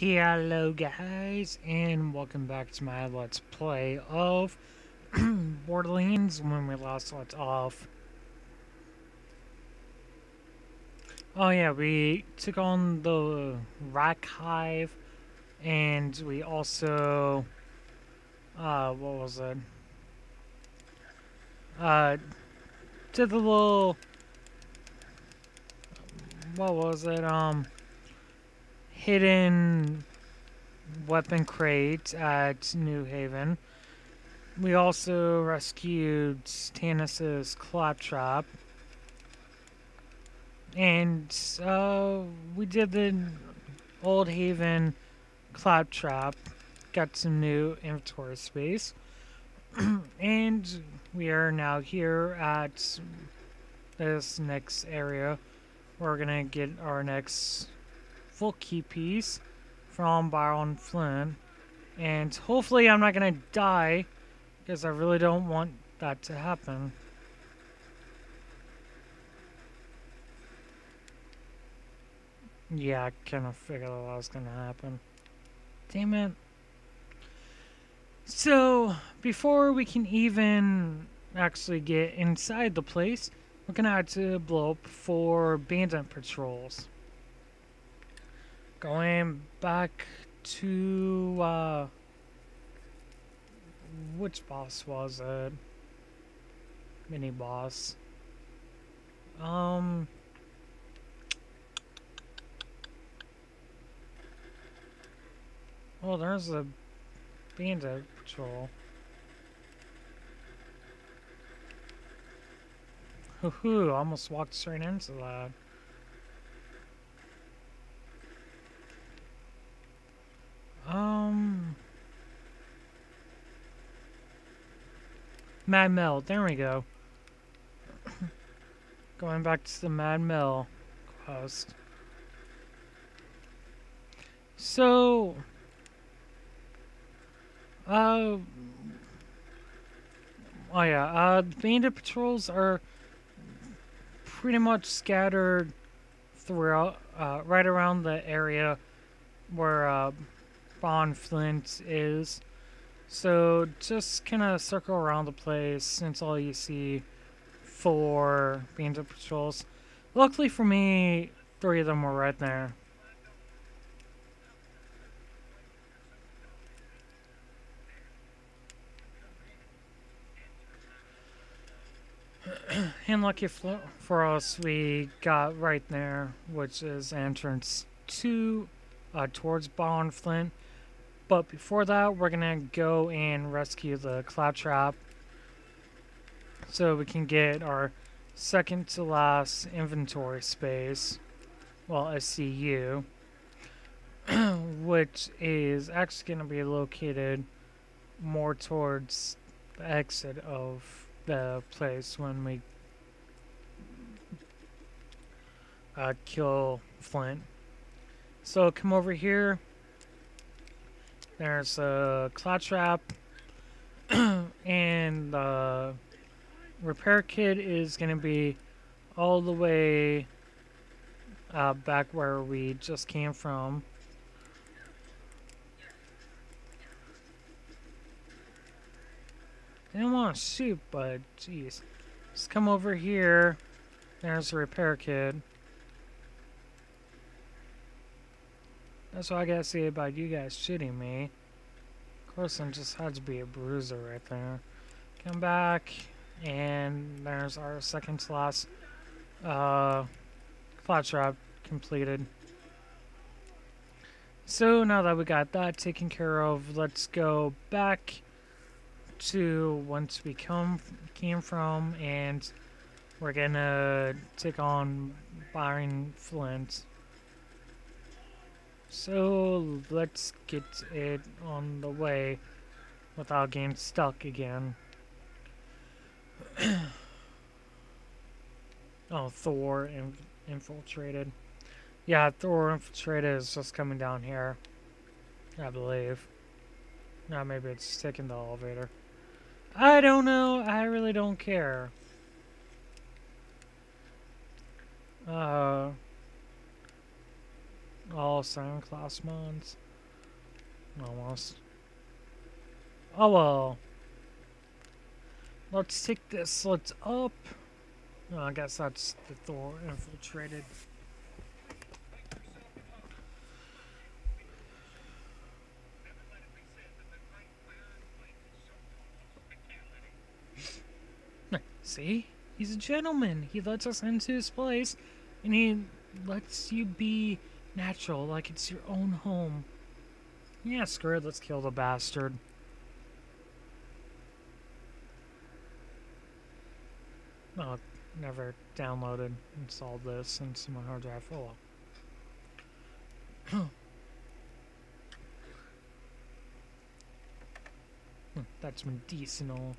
Hello guys and welcome back to my let's play of Borderlands when we last left off. Oh yeah, we took on the Rakk Hive and we also uh what was it? Uh did the little what was it? Um hidden weapon crate at New Haven. We also rescued Stannis's claptrap. And uh, we did the Old Haven claptrap. Got some new inventory space. and we are now here at this next area. We're gonna get our next full key piece from Baron Flynt. And hopefully I'm not going to die, because I really don't want that to happen. Yeah, I kind of figured that was going to happen. Damn it. So, before we can even actually get inside the place, we're going to have to blow up four bandit patrols. Going back to, uh, which boss was it? Mini boss. Um, well, there's a bandit patrol. Hoo hoo, almost walked straight into that. Um. Mad Mel, there we go. Going back to the Mad Mel quest. So, uh, oh yeah, uh, bandit patrols are pretty much scattered throughout, uh, right around the area where, uh, Baron Flynt is. So just kind of circle around the place until you see four bandit patrols. Luckily for me, three of them were right there. and lucky for us, we got right there, which is entrance two uh, towards Baron Flynt. But before that, we're going to go and rescue the Claptrap. So we can get our second to last inventory space. Well, SCU. which is actually going to be located more towards the exit of the place when we uh, kill Flynt. So come over here there's a claptrap, and the repair kit is going to be all the way uh, back where we just came from. I didn't want to shoot, but jeez. Just come over here. There's the repair kit. That's what I gotta say about you guys shooting me. Of course, I'm just had to be a bruiser right there. Come back, and there's our second to last uh, claptrap completed. So now that we got that taken care of, let's go back to once we come came from, and we're gonna take on Baron Flynt. So let's get it on the way without getting stuck again. oh, Thor in infiltrated. Yeah, Thor infiltrated is just coming down here. I believe. Now maybe it's taking the elevator. I don't know. I really don't care. Uh all Silent Class mods. Almost. Oh well. Let's take this. Let's up. Oh, I guess that's the Thor infiltrated. See? He's a gentleman. He lets us into his place, and he lets you be natural, like it's your own home. Yeah, screw it. Let's kill the bastard. Oh, never downloaded, installed this into my hard drive. Oh well. Hmm, that's medicinal.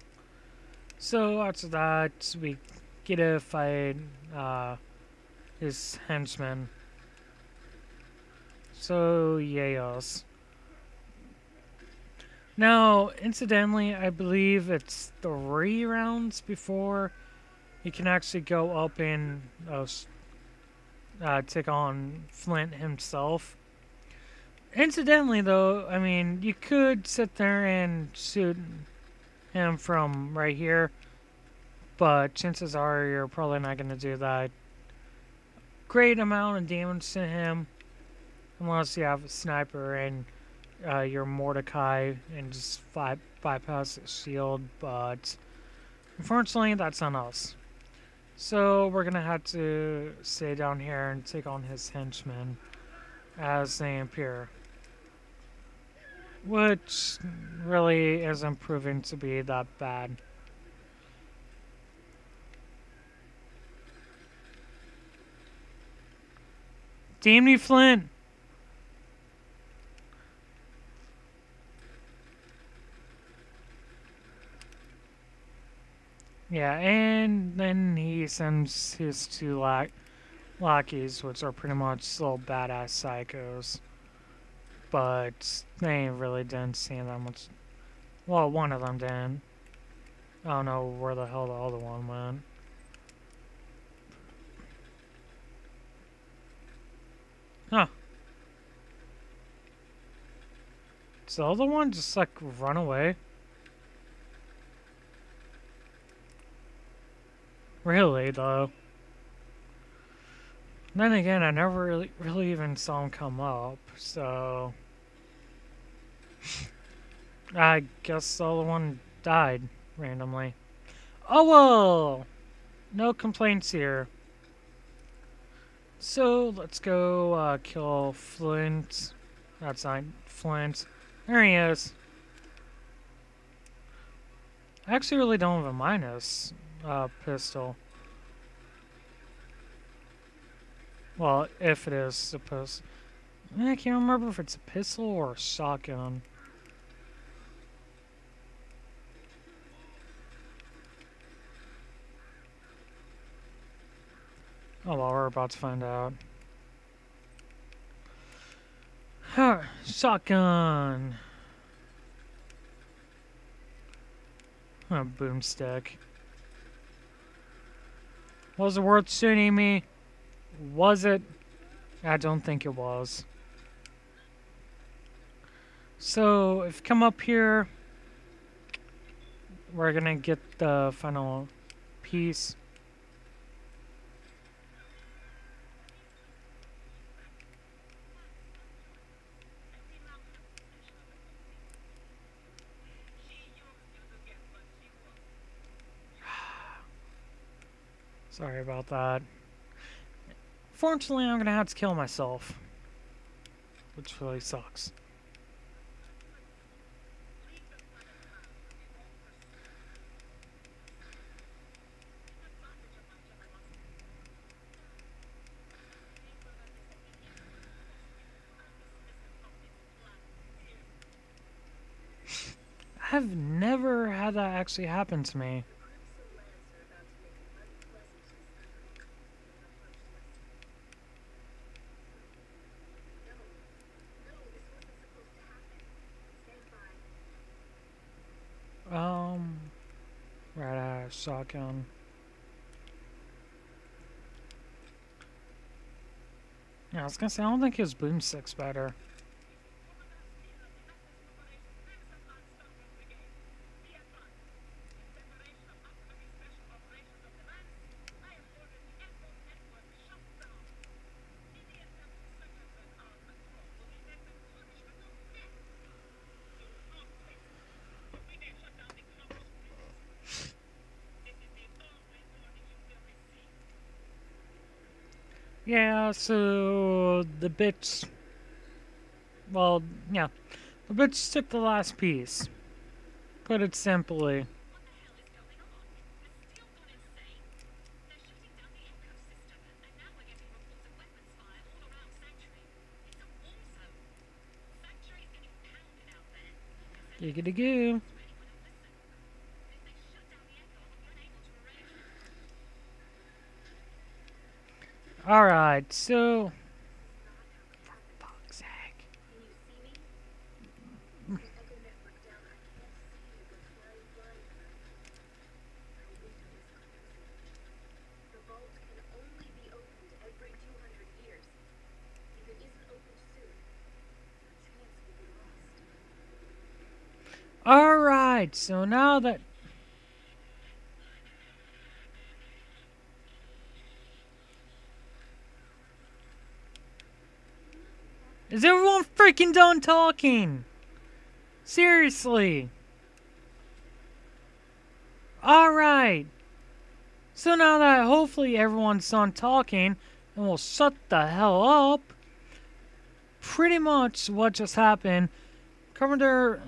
So after that, we get to fight uh, his henchmen. So, yes. Now, incidentally, I believe it's three rounds before you can actually go up and uh, uh, take on Flynt himself. Incidentally, though, I mean, you could sit there and shoot him from right here, but chances are you're probably not going to do that great amount of damage to him unless you have a sniper and uh, your Mordecai and just by bypass the shield, but unfortunately that's on us. So we're gonna have to stay down here and take on his henchmen as they appear which really isn't proving to be that bad. Damn you, Flynt! Yeah, and then he sends his two lack lackeys, which are pretty much little badass psychos but they really didn't seem that much. Well, one of them did. I don't know where the hell the other one went. Huh. Does the other one just like run away? Really, though. Then again, I never really, really even saw him come up, so... I guess all the one died randomly. Oh well! No complaints here. So, let's go uh, kill Flynt. That's not Flynt. There he is. I actually really don't have a minus uh, pistol. Well, if it is supposed... I can't remember if it's a pistol or a shotgun. Oh well, we're about to find out. Huh, shotgun! A boomstick. Was worth shooting me? Was it? I don't think it was. So, if come up here, we're gonna get the final piece. Sorry about that. Fortunately, I'm gonna have to kill myself. Which really sucks. I've never had that actually happen to me. Shotgun. Yeah, I was gonna say, I don't think his boomstick's better. Yeah, so the bitch. Well, yeah. The bitch took the last piece. Put it simply. Giggity goo. Alright, so... Alright, so now that Is everyone freaking done talking? Seriously. Alright. So now that hopefully everyone's done talking and will shut the hell up, pretty much what just happened, Commodore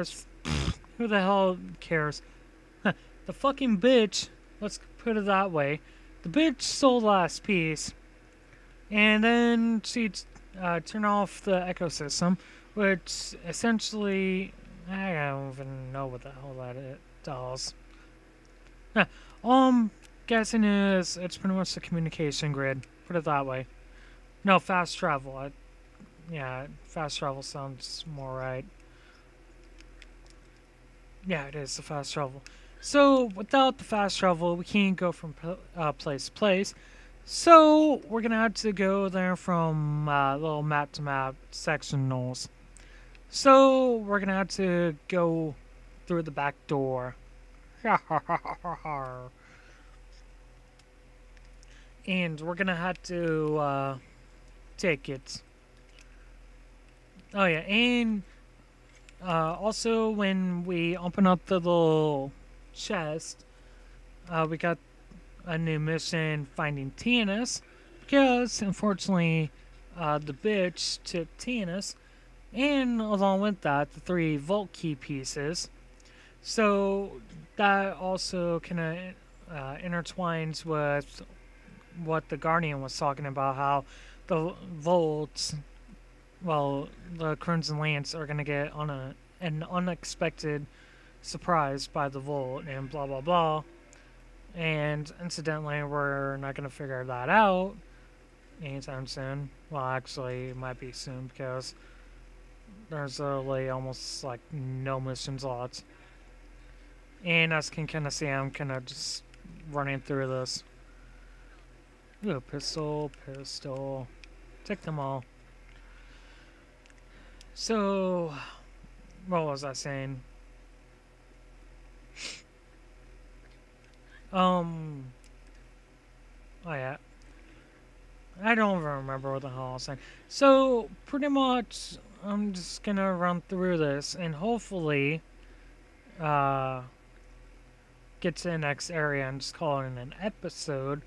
is, who the hell cares? the fucking bitch, let's put it that way, the bitch sold last piece, and then she uh, turn off the ecosystem, which essentially, I don't even know what the hell that it does. All I'm guessing is it's pretty much the communication grid, put it that way. No, fast travel. I, yeah, fast travel sounds more right. Yeah, it is the fast travel. So, without the fast travel, we can't go from uh, place to place. So we're gonna have to go there from uh, little map to map sectionals. So we're gonna have to go through the back door. and we're gonna have to uh, take it. Oh yeah, and uh, also when we open up the little chest, uh, we got a new mission finding Tannis because unfortunately uh, the bitch took Tannis and along with that the three vault key pieces. So that also kind of uh, intertwines with what the Guardian was talking about how the vaults well the Crimson Lance are going to get on a an unexpected surprise by the vault and blah blah blah and incidentally, we're not going to figure that out anytime soon. Well, actually, it might be soon because there's really almost like no mission slots. And as can kind of see, I'm kind of just running through this. Ooh, pistol, pistol. Take them all. So, what was I saying? Um. Oh yeah. I don't even remember what the hell I was saying. So pretty much, I'm just gonna run through this and hopefully, uh, get to the next area and just call it an episode.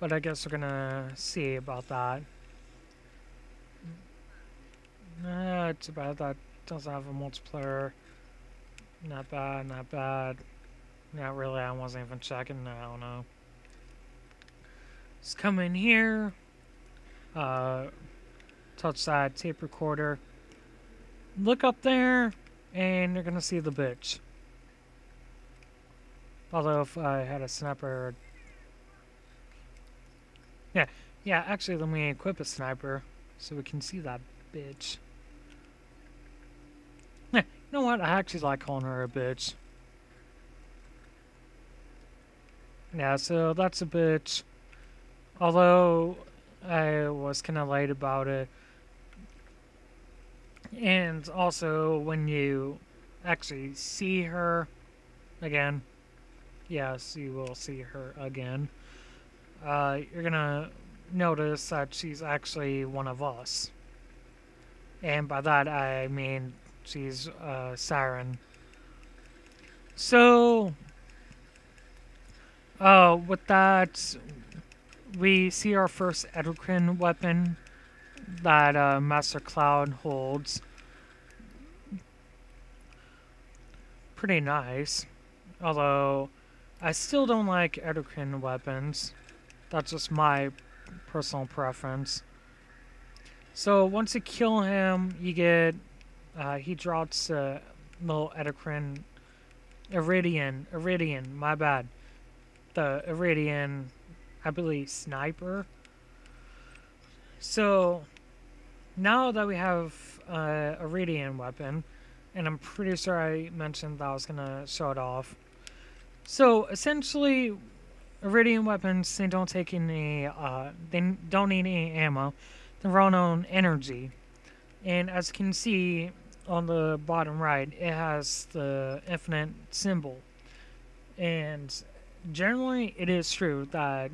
But I guess we're gonna see about that. Uh, it's about that doesn't have a multiplayer. Not bad, not bad. Not really, I wasn't even checking, I don't know. Just come in here, uh, touch that tape recorder, look up there, and you're gonna see the bitch. Although if I had a sniper... Yeah, yeah, actually let me equip a sniper so we can see that bitch. Yeah, you know what, I actually like calling her a bitch. Yeah, so that's a bit. Although I was kind of light about it. And also, when you actually see her again, yes, you will see her again, uh, you're gonna notice that she's actually one of us. And by that, I mean she's a Siren. So, uh, with that, we see our first endocrine weapon that uh, Master Cloud holds. Pretty nice. Although, I still don't like endocrine weapons. That's just my personal preference. So once you kill him, you get uh, he drops a little endocrine Eridian, Eridian, my bad. The Eridian, I believe, sniper. So now that we have uh, Eridian weapon, and I'm pretty sure I mentioned that I was gonna show it off. So essentially, Eridian weapons they don't take any, uh, they don't need any ammo. They run on energy, and as you can see on the bottom right, it has the infinite symbol, and generally it is true that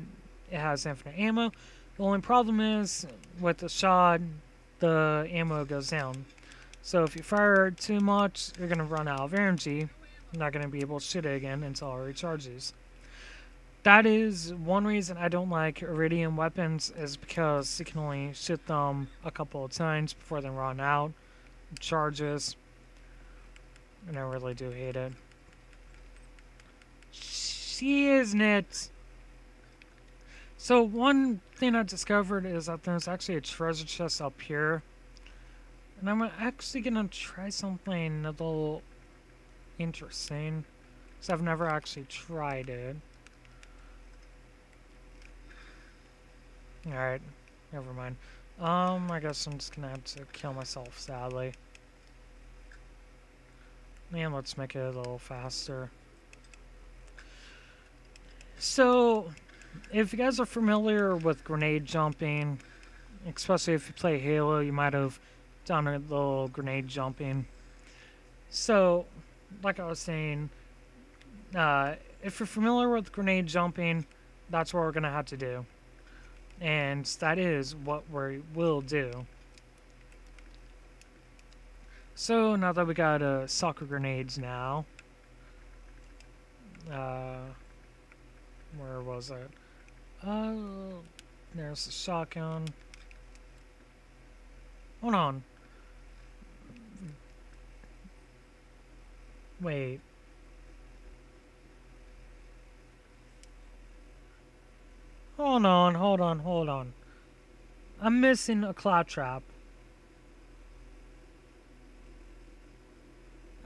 it has infinite ammo. The only problem is with the shot, the ammo goes down. So if you fire too much, you're gonna run out of energy. You're not gonna be able to shoot it again until it recharges. That is one reason I don't like iridium weapons is because you can only shoot them a couple of times before they run out. Charges. And I really do hate it. Isn't it? So one thing I discovered is that there's actually a treasure chest up here. And I'm actually gonna try something a little interesting. Because I've never actually tried it. Alright, never mind. Um, I guess I'm just gonna have to kill myself, sadly. Man, let's make it a little faster. So, if you guys are familiar with grenade jumping, especially if you play Halo, you might have done a little grenade jumping. So, like I was saying, uh, if you're familiar with grenade jumping, that's what we're going to have to do. And that is what we will do. So now that we got uh, soccer grenades now, uh, where was it? Uh, there's the shotgun. Hold on. Wait. Hold on, hold on, hold on. I'm missing a cloud trap.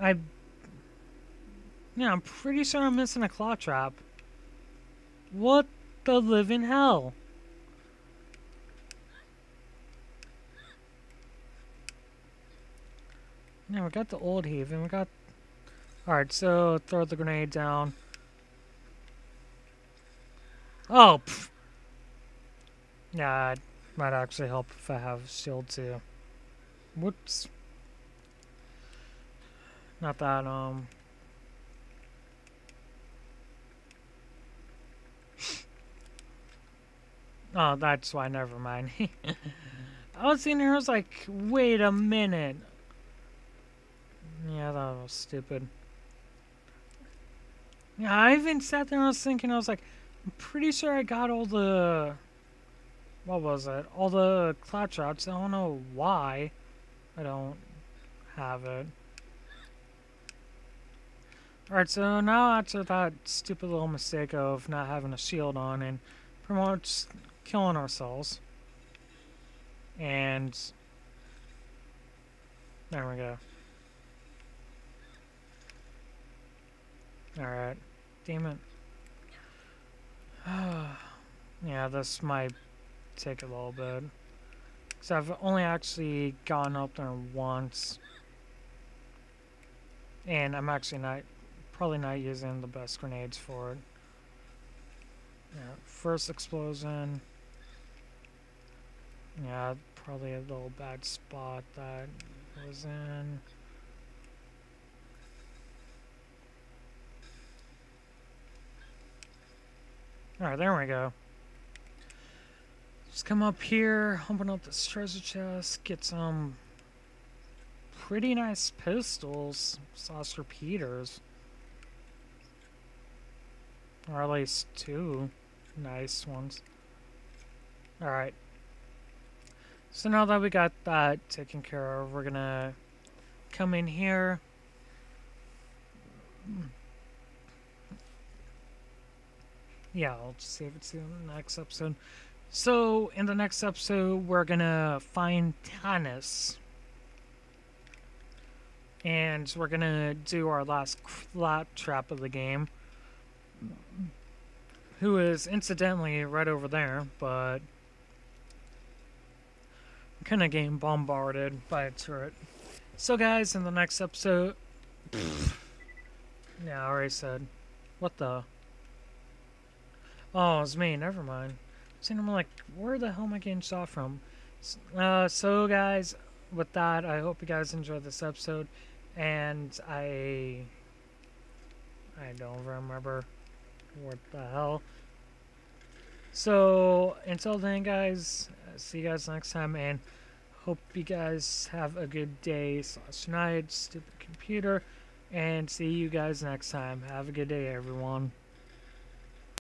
I... Yeah, I'm pretty sure I'm missing a claw trap. What the living hell? Yeah, we got the old haven. We got... Alright, so throw the grenade down. Oh, pff. Yeah, it might actually help if I have shield too. Whoops. Not that, um... Oh, that's why, never mind. I was sitting here, I was like, wait a minute. Yeah, that was stupid. Yeah, I even sat there and I was thinking, I was like, I'm pretty sure I got all the... What was it? All the cloud shots. I don't know why I don't have it. Alright, so now after that stupid little mistake of not having a shield on and pretty much killing ourselves. And there we go. Alright. Damn it. yeah, this might take a little bit. Because I've only actually gone up there once. And I'm actually not, probably not using the best grenades for it. Yeah, first explosion. Yeah, probably a little bad spot that was in. Alright, there we go. Just come up here, open up this treasure chest, get some pretty nice pistols, saucer Peters. Or at least two nice ones. Alright. So now that we got that taken care of, we're gonna come in here. Yeah, I'll just save it to the next episode. So, in the next episode, we're gonna find Tannis. And we're gonna do our last claptrap of the game. Who is incidentally right over there, but kind of getting bombarded by a turret. So, guys, in the next episode. yeah, I already said. What the? Oh, it's me. Never mind. See, I'm like, where the hell am I getting shot from? Uh, so, guys, with that, I hope you guys enjoyed this episode. And I. I don't remember what the hell. So, until then, guys, see you guys next time. And hope you guys have a good day slash night, stupid computer. And see you guys next time. Have a good day, everyone.